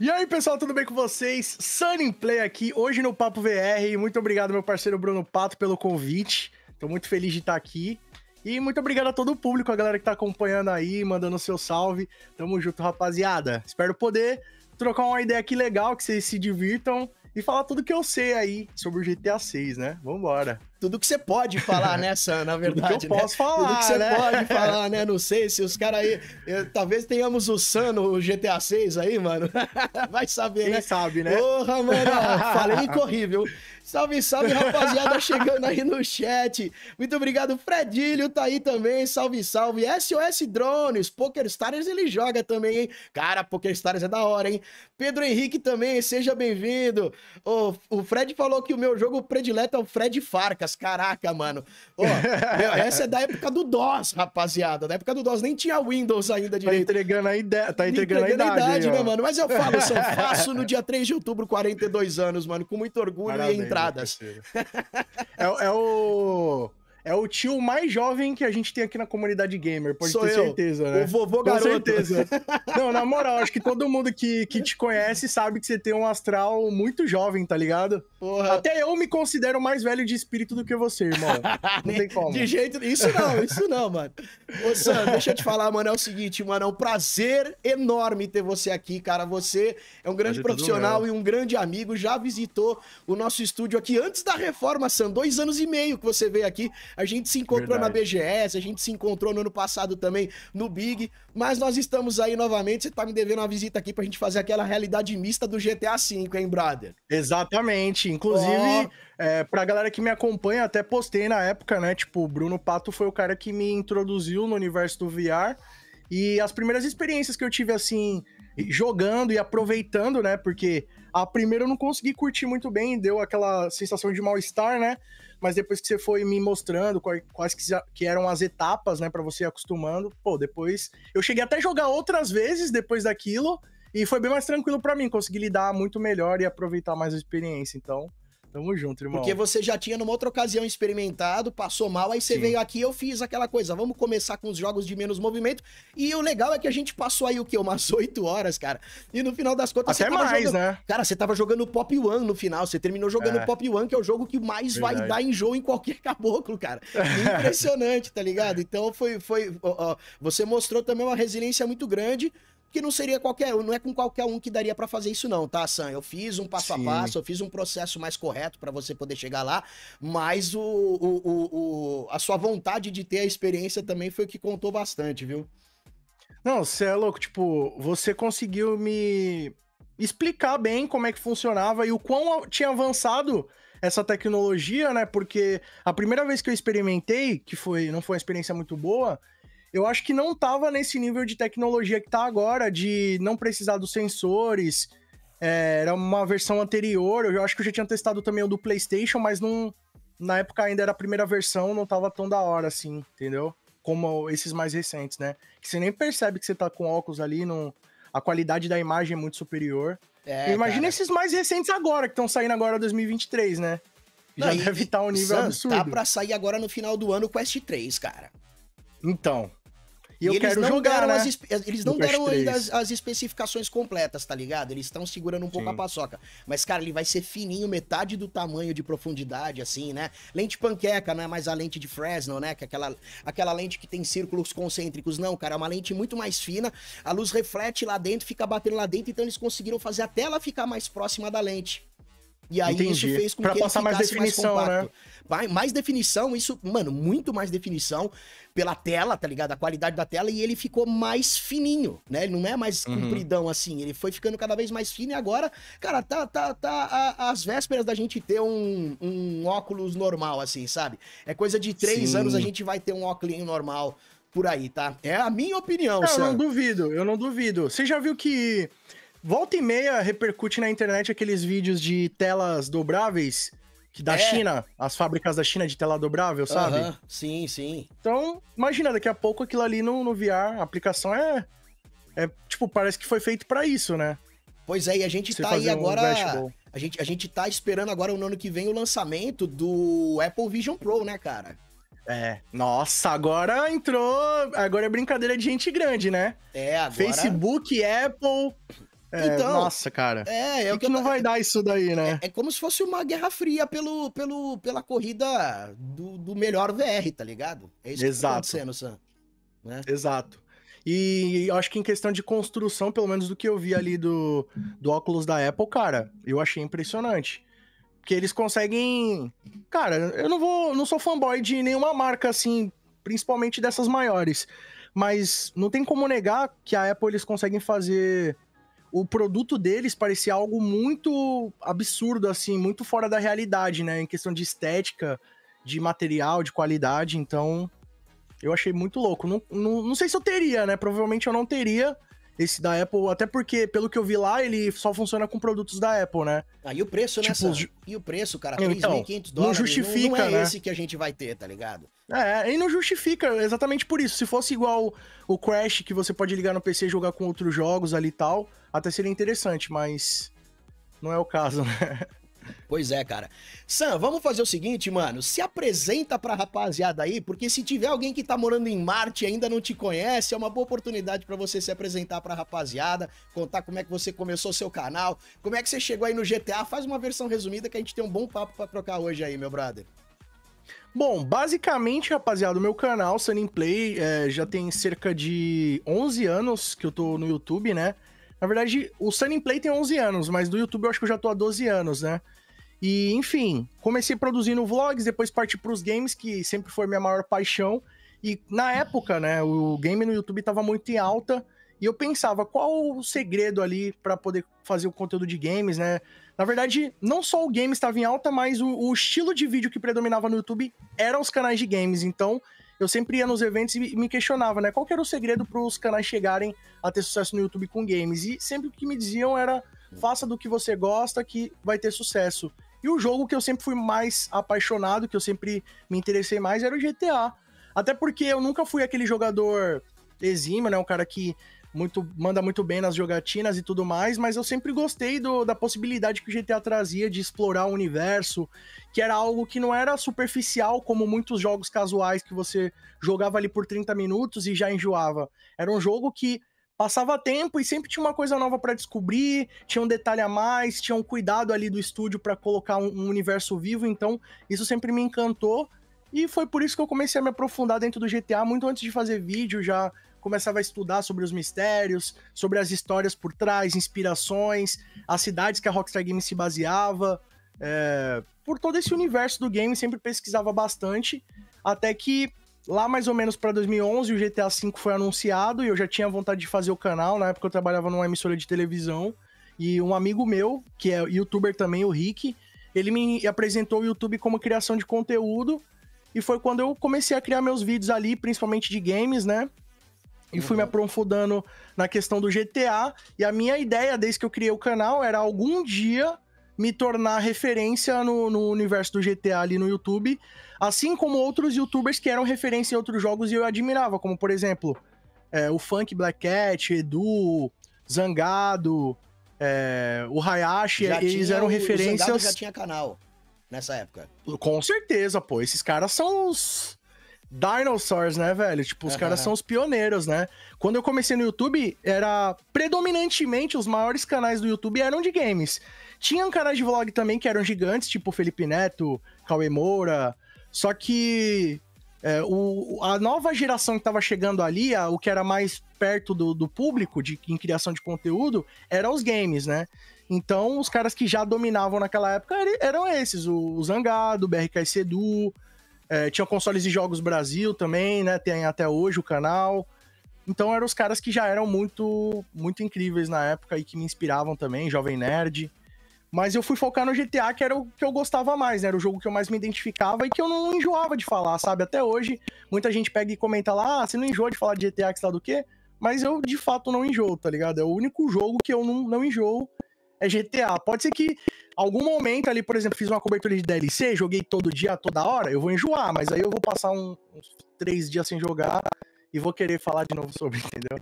E aí, pessoal, tudo bem com vocês? Sunny Play aqui, hoje no Papo VR. Muito obrigado, meu parceiro Bruno Pato, pelo convite. Tô muito feliz de estar aqui. E muito obrigado a todo o público, a galera que tá acompanhando aí, mandando seu salve. Tamo junto, rapaziada. Espero poder trocar uma ideia aqui legal, que vocês se divirtam e falar tudo que eu sei aí sobre o GTA 6, né? Vambora tudo que você pode falar, né, Sam, na verdade. tudo que eu né? posso falar, Tudo que você né? pode falar, né? Não sei se os caras aí... Eu, talvez tenhamos o Sam no GTA 6 aí, mano. Vai saber, Quem né? sabe, né? Porra, mano, falei incorrível. Salve, salve, rapaziada, chegando aí no chat. Muito obrigado, Fredilho tá aí também. Salve, salve. SOS Drones, PokerStars ele joga também, hein? Cara, PokerStars é da hora, hein? Pedro Henrique também, seja bem-vindo. O, o Fred falou que o meu jogo predileto é o Fred Farcas. Caraca, mano. Meu, essa é da época do DOS, rapaziada. Da época do DOS, nem tinha Windows ainda tá direito. Tá entregando a ideia, tá entregando, entregando a idade, a idade aí, né, mano? Mas eu falo, só faço no dia 3 de outubro, 42 anos, mano, com muito orgulho Parabéns, e entradas. é, é o é o tio mais jovem que a gente tem aqui na comunidade gamer, pode Sou ter eu. certeza, né? O vovô garoto. Com certeza. Não, na moral, acho que todo mundo que, que te conhece sabe que você tem um astral muito jovem, tá ligado? Porra. Até eu me considero mais velho de espírito do que você, irmão. Não tem como. De jeito... Isso não, isso não, mano. Ô, Sam, deixa eu te falar, mano, é o seguinte, mano, é um prazer enorme ter você aqui, cara. Você é um grande prazer profissional e um grande amigo, já visitou o nosso estúdio aqui antes da reforma, Sam. Dois anos e meio que você veio aqui. A gente se encontrou Verdade. na BGS, a gente se encontrou no ano passado também no Big, mas nós estamos aí novamente. Você tá me devendo uma visita aqui pra gente fazer aquela realidade mista do GTA V, hein, brother? Exatamente. Inclusive, oh. é, pra galera que me acompanha, até postei na época, né? Tipo, o Bruno Pato foi o cara que me introduziu no universo do VR. E as primeiras experiências que eu tive, assim, jogando e aproveitando, né? Porque a primeira eu não consegui curtir muito bem, deu aquela sensação de mal-estar, né? mas depois que você foi me mostrando quais que eram as etapas, né, para você ir acostumando, pô, depois eu cheguei até a jogar outras vezes depois daquilo e foi bem mais tranquilo para mim, consegui lidar muito melhor e aproveitar mais a experiência, então Tamo junto, irmão. Porque você já tinha numa outra ocasião experimentado, passou mal, aí você Sim. veio aqui eu fiz aquela coisa, vamos começar com os jogos de menos movimento. E o legal é que a gente passou aí o quê? Umas oito horas, cara. E no final das contas. Até mais, jogando... né? Cara, você tava jogando Pop One no final. Você terminou jogando é. Pop One, que é o jogo que mais Verdade. vai dar enjoo em qualquer caboclo, cara. Impressionante, tá ligado? Então foi. foi ó, ó, você mostrou também uma resiliência muito grande que não seria qualquer um, não é com qualquer um que daria para fazer isso não, tá, Sam? Eu fiz um passo Sim. a passo, eu fiz um processo mais correto para você poder chegar lá, mas o, o, o, o, a sua vontade de ter a experiência também foi o que contou bastante, viu? Não, você é louco, tipo, você conseguiu me explicar bem como é que funcionava e o quão tinha avançado essa tecnologia, né? Porque a primeira vez que eu experimentei, que foi não foi uma experiência muito boa, eu acho que não tava nesse nível de tecnologia que tá agora, de não precisar dos sensores. É, era uma versão anterior, eu acho que eu já tinha testado também o do PlayStation, mas não, na época ainda era a primeira versão, não tava tão da hora assim, entendeu? Como esses mais recentes, né? Que você nem percebe que você tá com óculos ali, não, a qualidade da imagem é muito superior. É, Imagina esses mais recentes agora, que estão saindo agora 2023, né? Já não, deve estar tá um nível Sam, absurdo. Tá pra sair agora no final do ano o Quest 3, cara. Então, e, eu quero jogar, né? As, eles não deram ainda as, as, especificações completas, tá ligado? Eles estão segurando um pouco Sim. a paçoca. Mas, cara, ele vai ser fininho, metade do tamanho de profundidade, assim, né? Lente panqueca, não é mais a lente de Fresnel, né? Que é aquela, aquela lente que tem círculos concêntricos. Não, cara, é uma lente muito mais fina. A luz reflete lá dentro, fica batendo lá dentro, então eles conseguiram fazer a tela ficar mais próxima da lente. E aí Entendi. isso fez com pra que passar mais definição, mais né? Mais, mais definição, isso, mano, muito mais definição pela tela, tá ligado? A qualidade da tela e ele ficou mais fininho, né? Ele não é mais uhum. compridão assim, ele foi ficando cada vez mais fino e agora, cara, tá, tá, tá às vésperas da gente ter um, um óculos normal, assim, sabe? É coisa de três Sim. anos a gente vai ter um óculos normal por aí, tá? É a minha opinião, não, Eu não duvido, eu não duvido. Você já viu que Volta e meia repercute na internet aqueles vídeos de telas dobráveis que da é. China, as fábricas da China de tela dobrável, sabe? Uhum. Sim, sim. Então, imagina, daqui a pouco aquilo ali no, no VR, a aplicação é, é. Tipo, parece que foi feito para isso, né? Pois é, e a gente Você tá aí agora. A gente, a gente tá esperando agora no ano que vem o lançamento do Apple Vision Pro, né, cara? É, nossa, agora entrou. Agora é brincadeira de gente grande, né? É, agora. Facebook, Apple, É, então, nossa, cara. É, é o que, que não vai dar isso daí, né? É, é, como se fosse uma guerra fria pelo, pelo, pela corrida do, do melhor VR, tá ligado? É isso Exato. que tá acontecendo, Sam. Né? Exato. E eu acho que em questão de construção, pelo menos do que eu vi ali do, do óculos da Apple, cara, eu achei impressionante. Porque eles conseguem. Cara, eu não vou. Não sou fanboy de nenhuma marca assim, principalmente dessas maiores. Mas não tem como negar que a Apple eles conseguem fazer o produto deles parecia algo muito absurdo, assim, muito fora da realidade, né? Em questão de estética, de material, de qualidade. Então, eu achei muito louco. Não, não, não sei se eu teria, né? Provavelmente eu não teria esse da Apple, até porque, pelo que eu vi lá, ele só funciona com produtos da Apple, né? Ah, e o preço, né, tipo, né, E o preço, cara, 3.500 então, dólares, não, justifica, não, não é né? esse que a gente vai ter, tá ligado? É, e não justifica exatamente por isso. Se fosse igual o Crash, que você pode ligar no PC e jogar com outros jogos ali e tal, até seria interessante, mas não é o caso, né? Pois é, cara. Sam, vamos fazer o seguinte, mano. Se apresenta pra rapaziada aí, porque se tiver alguém que tá morando em Marte e ainda não te conhece, é uma boa oportunidade para você se apresentar pra rapaziada, contar como é que você começou seu canal, como é que você chegou aí no GTA. Faz uma versão resumida que a gente tem um bom papo para trocar hoje aí, meu brother. Bom, basicamente, rapaziada, o meu canal, Sunny Play, é, já tem cerca de 11 anos que eu tô no YouTube, né? Na verdade, o Sunny Play tem 11 anos, mas do YouTube eu acho que eu já tô há 12 anos, né? E, enfim, comecei produzindo vlogs, depois parti pros games, que sempre foi minha maior paixão. E na época, né, o game no YouTube tava muito em alta, e eu pensava, qual o segredo ali para poder fazer o conteúdo de games, né? Na verdade, não só o game estava em alta, mas o, o, estilo de vídeo que predominava no YouTube eram os canais de games. Então, eu sempre ia nos eventos e me questionava, né? Qual era o segredo para os canais chegarem a ter sucesso no YouTube com games? E sempre o que me diziam era: faça do que você gosta que vai ter sucesso. E o jogo que eu sempre fui mais apaixonado, que eu sempre me interessei mais, era o GTA. Até porque eu nunca fui aquele jogador exímio, né? Um cara que muito manda muito bem nas jogatinas e tudo mais, mas eu sempre gostei do, da possibilidade que o GTA trazia de explorar o universo, que era algo que não era superficial como muitos jogos casuais que você jogava ali por 30 minutos e já enjoava. Era um jogo que passava tempo e sempre tinha uma coisa nova para descobrir, tinha um detalhe a mais, tinha um cuidado ali do estúdio para colocar um, um universo vivo, então isso sempre me encantou. E foi por isso que eu comecei a me aprofundar dentro do GTA muito antes de fazer vídeo, já começava a estudar sobre os mistérios, sobre as histórias por trás, inspirações, as cidades que a Rockstar Games se baseava. É, por todo esse universo do game, sempre pesquisava bastante, até que lá mais ou menos para 2011 o GTA V foi anunciado e eu já tinha vontade de fazer o canal, na época eu trabalhava numa emissora de televisão, e um amigo meu, que é youtuber também, o Rick, ele me apresentou o YouTube como criação de conteúdo, e foi quando eu comecei a criar meus vídeos ali, principalmente de games, né? E fui me uhum. aprofundando na questão do GTA. E a minha ideia, desde que eu criei o canal, era algum dia me tornar referência no, no, universo do GTA ali no YouTube. Assim como outros youtubers que eram referência em outros jogos e eu admirava, como por exemplo, é, o Funk Black Cat, Edu, Zangado, é, o Hayashi, já eles eram referências. O Zangado já tinha canal nessa época. Com certeza, pô. Esses caras são os dinosaurs, né, velho? Tipo, os uhum. caras são os pioneiros, né? Quando eu comecei no YouTube, era predominantemente os maiores canais do YouTube eram de games. Tinham canais de vlog também que eram gigantes, tipo Felipe Neto, Cauê Moura. Só que é, o, a nova geração que tava chegando ali, a, o que era mais perto do, do público de, em criação de conteúdo, eram os games, né? Então, os caras que já dominavam naquela época eram esses, o, o Zangado, o BRK Sedu, é, tinha consoles de jogos Brasil também, né? Tem até hoje o canal. Então eram os caras que já eram muito, muito incríveis na época e que me inspiravam também, Jovem Nerd. Mas eu fui focar no GTA, que era o que eu gostava mais, né? Era o jogo que eu mais me identificava e que eu não enjoava de falar, sabe? Até hoje, muita gente pega e comenta lá, ah, você não enjoa de falar de GTA, que está do quê? Mas eu, de fato, não enjoo, tá ligado? É o único jogo que eu não, não enjoo é GTA. Pode ser que algum momento ali, por exemplo, fiz uma cobertura de DLC, joguei todo dia, toda hora, eu vou enjoar, mas aí eu vou passar um, uns três dias sem jogar e vou querer falar de novo sobre, entendeu?